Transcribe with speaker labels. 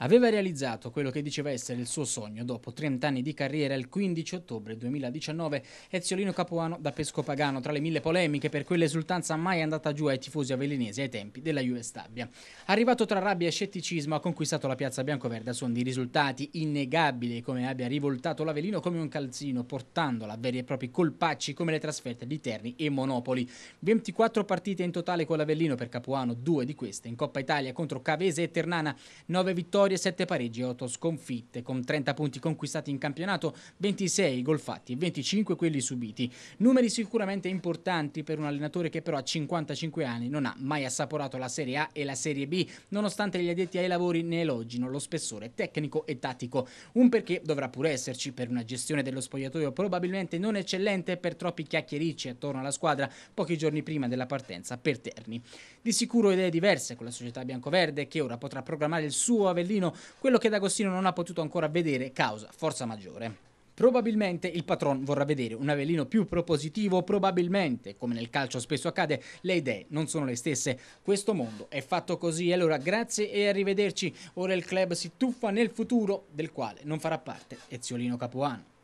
Speaker 1: Aveva realizzato quello che diceva essere il suo sogno dopo 30 anni di carriera il 15 ottobre 2019 Eziolino Capuano da Pescopagano tra le mille polemiche per quell'esultanza mai andata giù ai tifosi avellinesi ai tempi della Juve Stabia. Arrivato tra rabbia e scetticismo ha conquistato la piazza biancoverde a suon di risultati innegabili come abbia rivoltato l'Avellino come un calzino portandola a veri e propri colpacci come le trasferte di Terni e Monopoli. 24 partite in totale con l'Avellino per Capuano, due di queste in Coppa Italia contro Cavese e Ternana, 9 vittorie vittorie, 7 pareggi e 8 sconfitte, con 30 punti conquistati in campionato, 26 gol fatti e 25 quelli subiti. Numeri sicuramente importanti per un allenatore che però a 55 anni non ha mai assaporato la Serie A e la Serie B, nonostante gli addetti ai lavori ne elogino lo spessore tecnico e tattico. Un perché dovrà pure esserci per una gestione dello spogliatoio probabilmente non eccellente per troppi chiacchiericci attorno alla squadra pochi giorni prima della partenza per Terni. Di sicuro idee diverse con la società biancoverde che ora potrà programmare il suo Avellino Agostino quello che D'Agostino non ha potuto ancora vedere causa forza maggiore. Probabilmente il patron vorrà vedere un Avellino più propositivo, probabilmente, come nel calcio spesso accade, le idee non sono le stesse. Questo mondo è fatto così, allora grazie e arrivederci. Ora il club si tuffa nel futuro, del quale non farà parte Eziolino Capuano.